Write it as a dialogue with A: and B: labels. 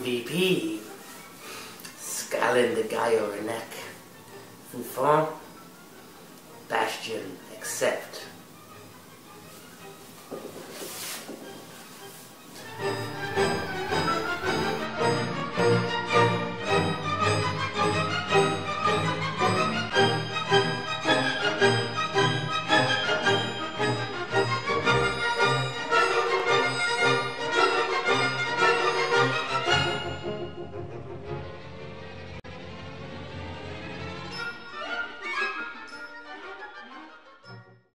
A: MVP, Scotland the Gallo Renek, Buffon, Bastion, Accept.